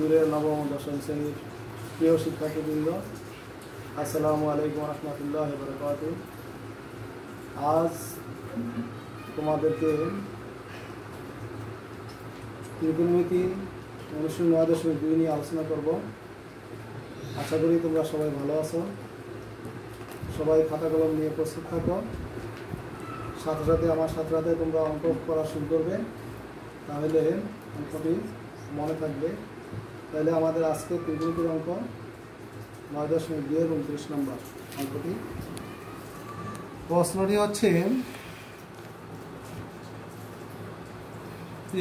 দূরের নবম দশম শ্রেণির প্রিয় শিক্ষার্থীবৃন্দ, আসসালামু আলাইকুম রহমতুল্লাহ বরকাত আজ তোমাদেরকে ত্রিকোণমিতি উনিশশো নয় দশমিক দুই নিয়ে আলোচনা করব। আশা করি তোমরা সবাই ভালো আছো। সবাই খাতা কলম নিয়ে প্রস্তুত থাকো। সাথে আমার সাথে তোমরা অঙ্ক করা শুরু করবে। তাহলে অঙ্কটি মনে থাকবে। তাহলে আমাদের আজকে ত্রিগুণিতির অঙ্ক নয় দশমিক দুই এবং উনত্রিশ নম্বর অঙ্কটি। প্রশ্নটি হচ্ছে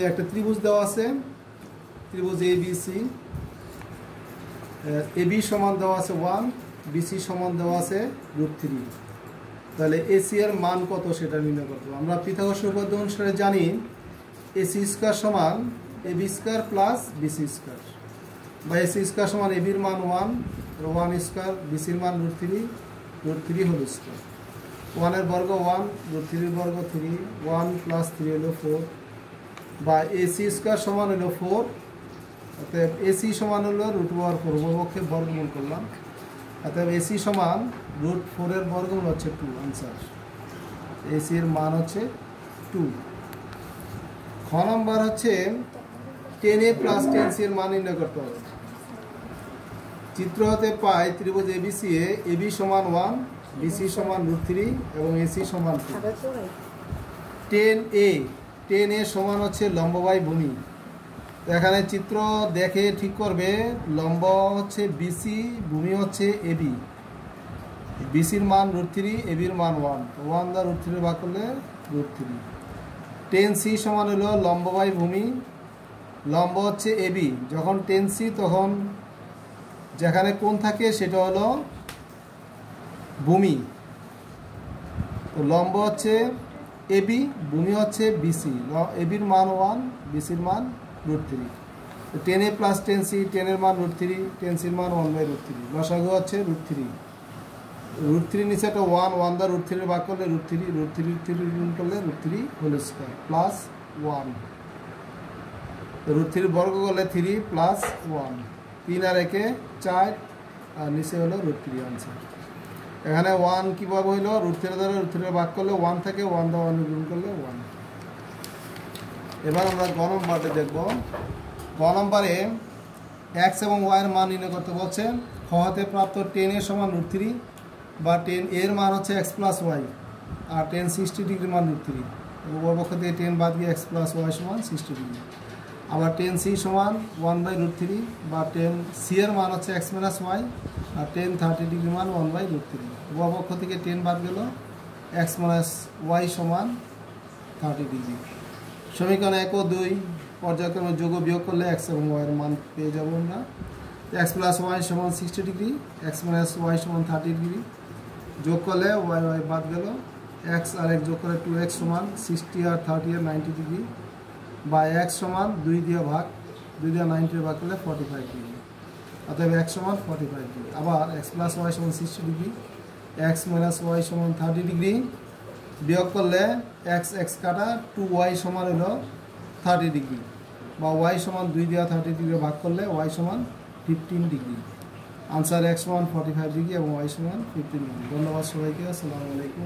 একটা ত্রিভুজ দেওয়া আছে, ত্রিভুজ A B C A B সমান দেওয়া আছে ওয়ান বিসি সমান দেওয়া আছে রুট থ্রি তাহলে এসি এর মান কত সেটা নির্ণয় করতে আমরা পৃথাগোর উপপাদ্য অনুসারে জানি এসি স্কোয়ার সমান A B square plus BC square. বা এসি স্কোয়ার সমান এ বির মান ওয়ান ওয়ান স্কোয়ার বিসির মান রুট থ্রি রুট থ্রি হল স্কোয়ার। ওয়ানের বর্গ ওয়ান, রুট থ্রির বর্গ থ্রি, ওয়ান প্লাস থ্রি হলো ফোর। বা এসি স্কোয়ার সমান হলো ফোর, অতএব এসি সমান হলো রুট ওয়ার ফোর উভপক্ষে বর্গমূল করলাম। অতএব এসি সমান রুট ফোরের বর্গমূল হচ্ছে টু আনসার এসি এর মান হচ্ছে টু খ নম্বর হচ্ছে tan A plus tan C এর মান নির্ণয় করতে হবে। চিত্র হতে পাই ত্রিভুজ এবিসি এ এবি সমান ওয়ান বিসি সমান রুট থ্রি এবং এসি সমান two tan A tan A সমান হচ্ছে লম্ববাই ভূমি। তো এখানে চিত্র দেখে ঠিক করবে, লম্ব হচ্ছে বিসি ভূমি হচ্ছে এবি বিসির মান রুট থ্রি এবির মান ওয়ান ওয়ান দা রুট থ্রি ভাগ করলে রুট থ্রি টেন সি সমান হলো লম্ববাই ভূমি, লম্ব হচ্ছে এবি যখন টেন সি তখন যেখানে কোন থাকে সেটা হলো ভূমি। তো লম্ব হচ্ছে এবি ভূমি হচ্ছে বিসি এবির মান ওয়ান বিসির মান root three tan A plus tan C টেনের মান রুট থ্রি টেন সির মান ওয়ান বাই রুট থ্রি লসাগু হচ্ছে রুট থ্রি রুট থ্রি নিচে একটা ওয়ান ওয়ান দা রুট থ্রি ভাগ করলে root three root three three গুণ করলে root three whole square plus one root three বর্গ করলে থ্রি প্লাস ওয়ান তিন আর একে চার, আর নিচে হলো রুট থ্রি আনসার এখানে ওয়ান কীভাবে হইল? রুট থ্রি দ্বারা রুট থ্রি ভাগ করলে ওয়ান থেকে ওয়ান দা ওয়ান গুণ করলে ওয়ান এবার আমরা গ নম্বরটা দেখব। গ নম্বরে এক্স এবং ওয়াইয়ের মান নির্ণয় করতে বলছে। খ হাতে প্রাপ্ত টেন এর সমান রুট থ্রি বা টেন এর মান হচ্ছে এক্স প্লাস ওয়াই আর টেন সিক্সটি ডিগ্রি মান রুট থ্রি উভয় পক্ষ থেকে টেন বাদ গিয়ে এক্স প্লাস ওয়াই সমান সিক্সটি ডিগ্রি আবার টেন সি সমান ওয়ান বাই রুট থ্রি বা টেন সি এর মান হচ্ছে এক্স মাইনাস ওয়াই আর টেন থার্টি ডিগ্রি মান ওয়ান বাই রুট থ্রি উভয় পক্ষ থেকে টেন বাদ গেল এক্স মাইনাস ওয়াই সমান থার্টি ডিগ্রি সমীকরণ এক ও দুই পর্যায়ক্রমে যোগ বিয়োগ করলে এক্স এবং ওয়াইয়ের মান পেয়ে যাব আমরা। এক্স প্লাস ওয়াই সমান sixty degree x minus y সমান থার্টি ডিগ্রি যোগ করলে ওয়াই ওয়াই বাদ গেল। এক্স আর এক যোগ করে টু এক্স সমান সিক্সটি আর থার্টি আর নাইনটি ডিগ্রি বা এক্স সমান দুই দিয়ে ভাগ, দুই দিয়ে নাইনটি ভাগ করলে ফর্টি ফাইভ ডিগ্রি অতএব এক্স সমান ফর্টি ফাইভ ডিগ্রি আবার এক্স প্লাস ওয়াই সমান sixty degree x minus y সমান থার্টি ডিগ্রি বিয়োগ করলে এক্স এক্স কাটা টু ওয়াই সমান হলো থার্টি ডিগ্রি বা ওয়াই সমান দুই দেওয়া থার্টি ডিগ্রি ভাগ করলে ওয়াই সমান ফিফটিন ডিগ্রি আনসার এক্স সমান ফর্টি ফাইভ ডিগ্রি এবং ওয়াই সমান ফিফটিন ডিগ্রি ধন্যবাদ সবাইকে, আসসালামু আলাইকুম